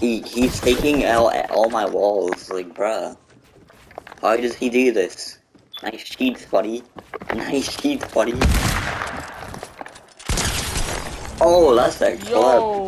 He he's taking out all my walls, like bruh. Why does he do this? Nice cheats, buddy. Nice cheats, buddy. Oh, that's a club.